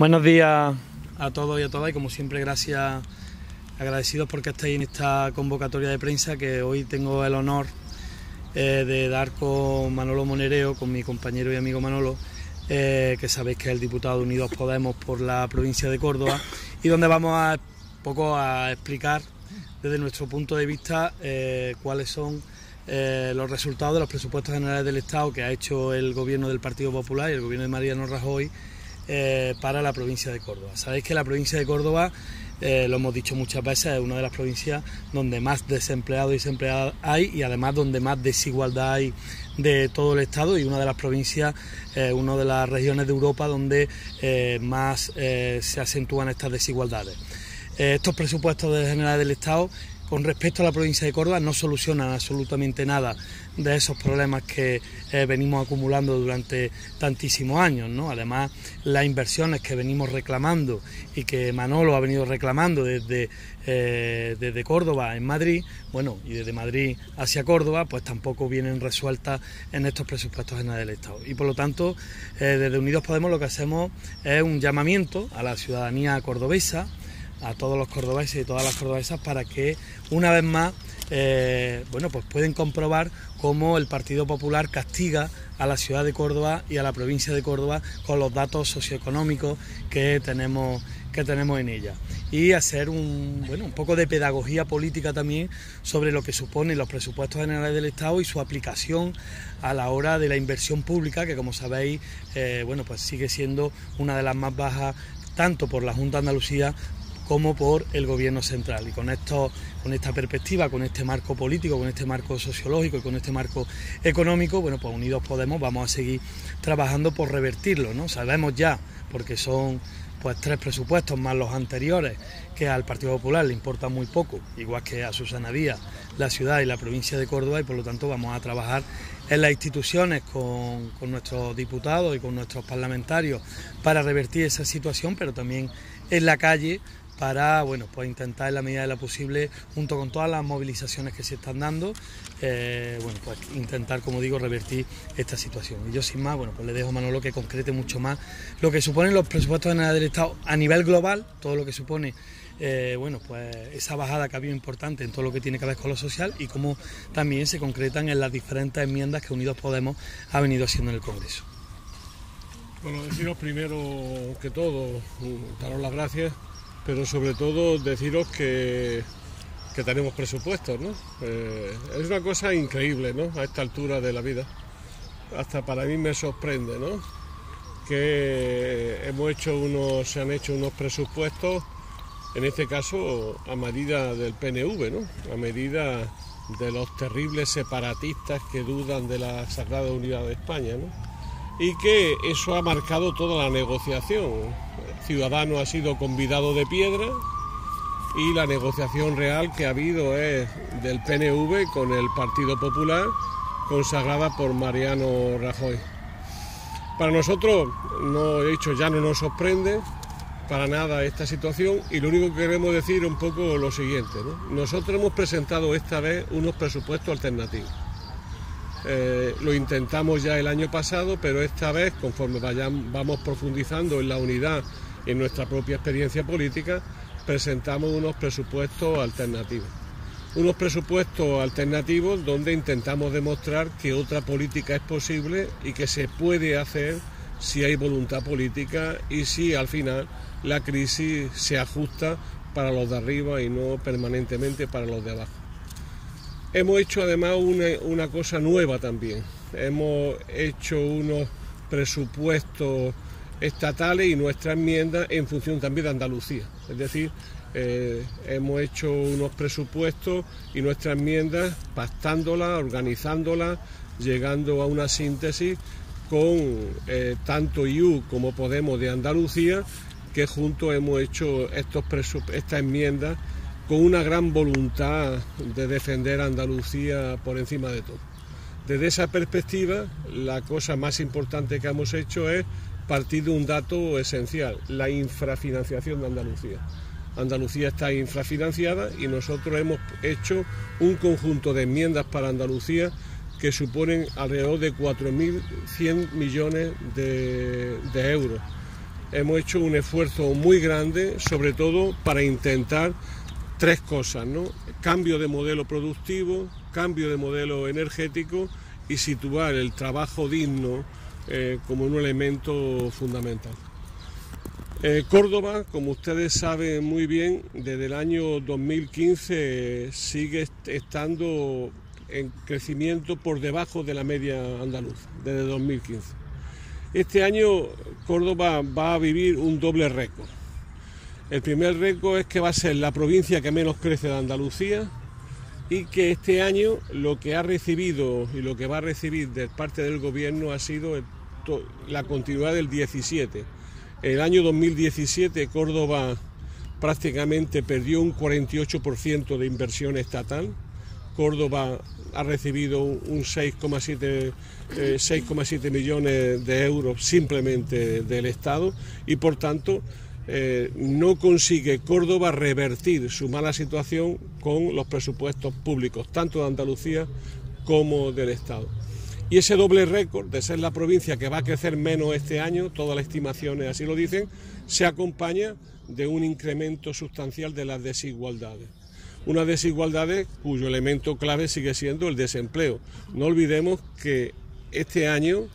Buenos días. A todos y a todas y como siempre gracias, agradecidos porque estáis en esta convocatoria de prensa que hoy tengo el honor eh, de dar con Manolo Monereo, con mi compañero y amigo Manolo, eh, que sabéis que es el diputado de Unidos Podemos por la provincia de Córdoba y donde vamos a poco a explicar desde nuestro punto de vista eh, cuáles son los resultados de los presupuestos generales del Estado que ha hecho el gobierno del Partido Popular y el gobierno de Mariano Rajoy eh, para la provincia de Córdoba. Sabéis que la provincia de Córdoba, eh, lo hemos dicho muchas veces, es una de las provincias donde más desempleados y desempleadas hay y además donde más desigualdad hay de todo el Estado y una de las provincias, eh, una de las regiones de Europa donde más se acentúan estas desigualdades. estos presupuestos de general del Estado con respecto a la provincia de Córdoba no solucionan absolutamente nada de esos problemas que eh, venimos acumulando durante tantísimos años. ¿no? Además, las inversiones que venimos reclamando y que Manolo ha venido reclamando desde, eh, desde Córdoba en Madrid, bueno, y desde Madrid hacia Córdoba, pues tampoco vienen resueltas en estos presupuestos generales del Estado. Y por lo tanto, eh, desde Unidos Podemos lo que hacemos es un llamamiento a la ciudadanía cordobesa, a todos los cordobeses y todas las cordobesas para que una vez más eh, bueno, pues pueden comprobar cómo el Partido Popular castiga a la ciudad de Córdoba y a la provincia de Córdoba con los datos socioeconómicos que tenemos que tenemos en ella. Y hacer un, bueno, un poco de pedagogía política también sobre lo que suponen los presupuestos generales del Estado y su aplicación a la hora de la inversión pública que como sabéis eh, bueno pues sigue siendo una de las más bajas tanto por la Junta de Andalucía como por el gobierno central. Y con esto, con esta perspectiva, con este marco político, con este marco sociológico y con este marco económico, bueno, pues Unidos Podemos vamos a seguir trabajando por revertirlo, ¿no? Sabemos ya, porque son pues tres presupuestos más los anteriores que al Partido Popular le importa muy poco, igual que a Susana Díaz, la ciudad y la provincia de Córdoba y por lo tanto vamos a trabajar en las instituciones con, con nuestros diputados y con nuestros parlamentarios para revertir esa situación, pero también en la calle para bueno, pues intentar en la medida de lo posible, junto con todas las movilizaciones que se están dando, eh, bueno, pues intentar, como digo, revertir esta situación. Y yo sin más, bueno, pues le dejo a Manolo que concrete mucho más lo que suponen los presupuestos del Estado a nivel global, todo lo que supone eh, bueno, pues esa bajada que ha habido importante en todo lo que tiene que ver con lo social y cómo también se concretan en las diferentes enmiendas que Unidos Podemos ha venido haciendo en el Congreso. Bueno, deciros primero que todo, daros las gracias pero sobre todo deciros que, tenemos presupuestos, ¿no? Eh, es una cosa increíble, ¿no? A esta altura de la vida. Hasta para mí me sorprende, ¿no? Que hemos hecho unos, se han hecho unos presupuestos, en este caso a medida del PNV, ¿no? A medida de los terribles separatistas que dudan de la Sagrada Unidad de España, ¿no? Y que eso ha marcado toda la negociación Ciudadano ha sido convidado de piedra y la negociación real que ha habido es del PNV con el Partido Popular, consagrada por Mariano Rajoy. Para nosotros, no he dicho, ya no nos sorprende para nada esta situación y lo único que queremos decir un poco lo siguiente. Nosotros hemos presentado esta vez unos presupuestos alternativos. Eh, lo intentamos ya el año pasado, pero esta vez, conforme vamos profundizando en la unidad en nuestra propia experiencia política, presentamos unos presupuestos alternativos. Unos presupuestos alternativos donde intentamos demostrar que otra política es posible y que se puede hacer si hay voluntad política y si al final la crisis se ajusta para los de arriba y no permanentemente para los de abajo. Hemos hecho además una, una cosa nueva también. Hemos hecho unos presupuestos estatales y nuestra enmienda en función también de Andalucía. Es decir, eh, hemos hecho unos presupuestos y nuestra enmienda pactándola, organizándola, llegando a una síntesis con eh, tanto IU como Podemos de Andalucía, que juntos hemos hecho estos estas enmiendas con una gran voluntad de defender a Andalucía por encima de todo. Desde esa perspectiva, la cosa más importante que hemos hecho es partir de un dato esencial, la infrafinanciación de Andalucía. Andalucía está infrafinanciada y nosotros hemos hecho un conjunto de enmiendas para Andalucía que suponen alrededor de 4.100 millones de, euros hemos hecho un esfuerzo muy grande, sobre todo para intentar tres cosas, ¿no? Cambio de modelo productivo, cambio de modelo energético y situar el trabajo digno eh, como un elemento fundamental. Eh, Córdoba, como ustedes saben muy bien, desde el año 2015 sigue estando en crecimiento por debajo de la media andaluza, desde 2015. Este año Córdoba va a vivir un doble récord. El primer récord es que va a ser la provincia que menos crece de Andalucía y que este año lo que ha recibido y lo que va a recibir de parte del gobierno ha sido la continuidad del 17. El año 2017 Córdoba prácticamente perdió un 48% de inversión estatal. Córdoba ha recibido un 6,7 eh, millones de euros simplemente del Estado y por tanto eh, no consigue Córdoba revertir su mala situación con los presupuestos públicos, tanto de Andalucía como del Estado. Y ese doble récord de ser la provincia que va a crecer menos este año, todas las estimaciones así lo dicen, se acompaña de un incremento sustancial de las desigualdades unas desigualdades cuyo elemento clave sigue siendo el desempleo. No olvidemos que este año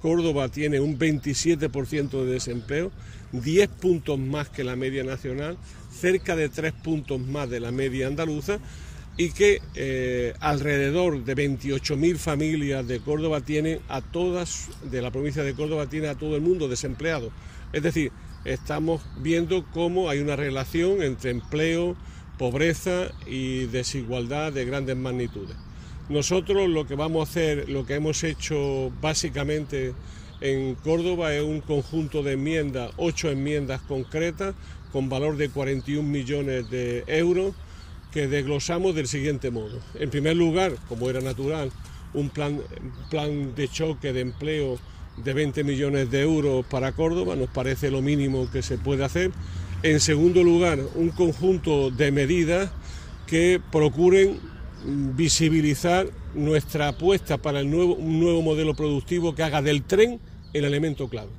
Córdoba tiene un 27% de desempleo, 10 puntos más que la media nacional, cerca de 3 puntos más de la media andaluza y que eh, alrededor de 28.000 familias de Córdoba tienen a todas, de la provincia de Córdoba tiene a todo el mundo desempleado. Es decir, estamos viendo cómo hay una relación entre empleo, pobreza y desigualdad de grandes magnitudes. Nosotros lo que vamos a hacer, lo que hemos hecho básicamente en Córdoba es un conjunto de enmiendas, ocho enmiendas concretas con valor de 41 millones de euros que desglosamos del siguiente modo. En primer lugar, como era natural, un plan, plan de choque de empleo de 20 millones de euros para Córdoba, nos parece lo mínimo que se puede hacer. En segundo lugar, un conjunto de medidas que procuren visibilizar nuestra apuesta para el nuevo, un nuevo modelo productivo que haga del tren el elemento clave.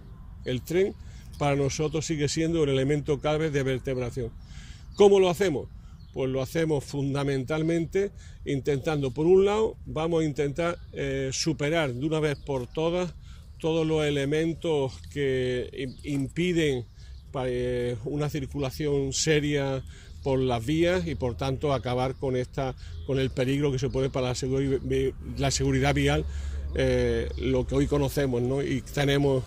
El tren para nosotros sigue siendo el elemento clave de vertebración. ¿Cómo lo hacemos? Pues lo hacemos fundamentalmente intentando, por un lado, vamos a intentar eh, superar de una vez por todas todos los elementos que impiden eh, una circulación seria por las vías y por tanto acabar con esta con el peligro que se puede para la, seguridad vial eh, lo que hoy conocemos y tenemos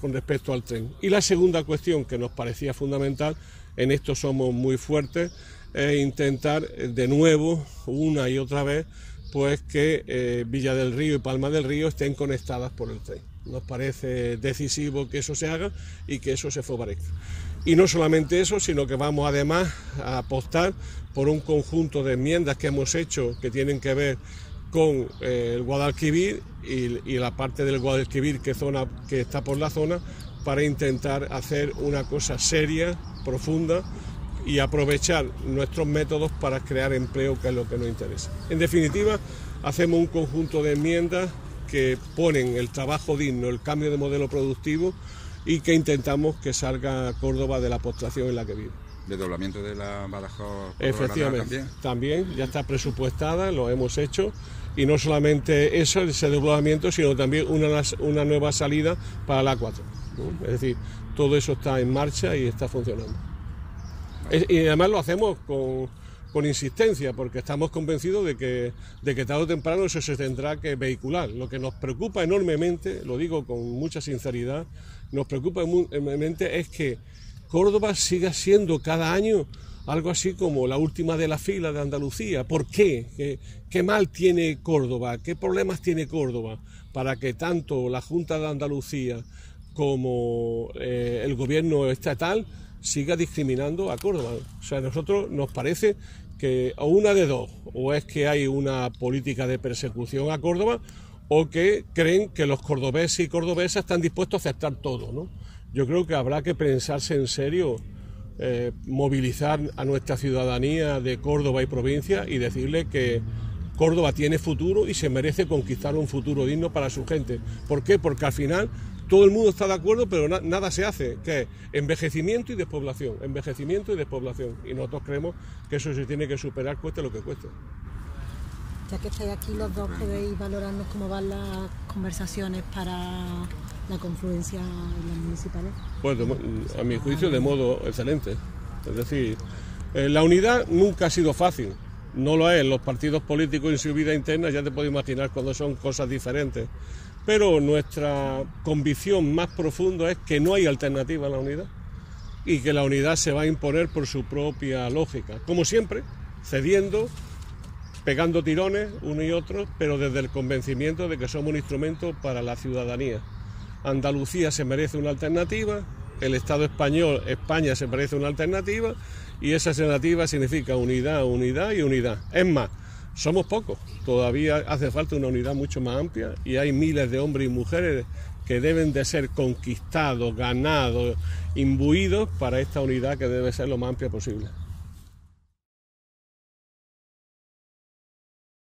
con respecto al tren. Y la segunda cuestión que nos parecía fundamental, en esto somos muy fuertes, es intentar eh, de nuevo, una y otra vez, pues que Villa del Río y Palma del Río estén conectadas por el tren. Nos parece decisivo que eso se haga y que eso se favorezca. Y no solamente eso, sino que vamos además a apostar por un conjunto de enmiendas que hemos hecho que tienen que ver con eh, el Guadalquivir y, la parte del Guadalquivir que, zona, que está por la zona para intentar hacer una cosa seria, profunda y aprovechar nuestros métodos para crear empleo, que es lo que nos interesa. En definitiva, hacemos un conjunto de enmiendas que ponen el trabajo digno, el cambio de modelo productivo y que intentamos que salga Córdoba de la postración en la que vive. ¿Desdoblamiento de la Badajoz? Efectivamente, también? ya está presupuestada, lo hemos hecho y no solamente eso, ese desdoblamiento, sino también una, una nueva salida para la A4. Es decir, todo eso está en marcha y está funcionando. Y además lo hacemos con, con insistencia, porque estamos convencidos de que, de que tarde o temprano eso se tendrá que vehicular. Lo que nos preocupa enormemente, lo digo con mucha sinceridad, nos preocupa enormemente es que Córdoba siga siendo cada año algo así como la última de la fila de Andalucía. ¿Por qué? ¿Qué, mal tiene Córdoba? ¿Qué problemas tiene Córdoba para que tanto la Junta de Andalucía como eh, el gobierno estatal siga discriminando a Córdoba? O sea, a nosotros nos parece que o una de dos, o es que hay una política de persecución a Córdoba, o que creen que los cordobeses y cordobesas están dispuestos a aceptar todo. ¿no? Yo creo que habrá que pensarse en serio, eh, movilizar a nuestra ciudadanía de Córdoba y provincia y decirle que Córdoba tiene futuro y se merece conquistar un futuro digno para su gente. ¿Por qué? Porque al final todo el mundo está de acuerdo, pero nada se hace, que es envejecimiento y despoblación, envejecimiento y despoblación. Y nosotros creemos que eso se tiene que superar, cueste lo que cueste. Ya que estáis aquí los dos, podéis valorarnos cómo van las conversaciones para la confluencia en las municipales. Pues a mi juicio de modo excelente. Es decir, eh, la unidad nunca ha sido fácil, no lo es. Los partidos políticos en su vida interna ya te puedes imaginar cuando son cosas diferentes. Pero nuestra convicción más profunda es que no hay alternativa a la unidad y que la unidad se va a imponer por su propia lógica. Como siempre, cediendo, pegando tirones uno y otro, pero desde el convencimiento de que somos un instrumento para la ciudadanía. Andalucía se merece una alternativa, el Estado español, España se merece una alternativa y esa alternativa significa unidad, unidad y unidad. Es más, somos pocos, todavía hace falta una unidad mucho más amplia y hay miles de hombres y mujeres que deben de ser conquistados, ganados, imbuidos para esta unidad que debe ser lo más amplia posible.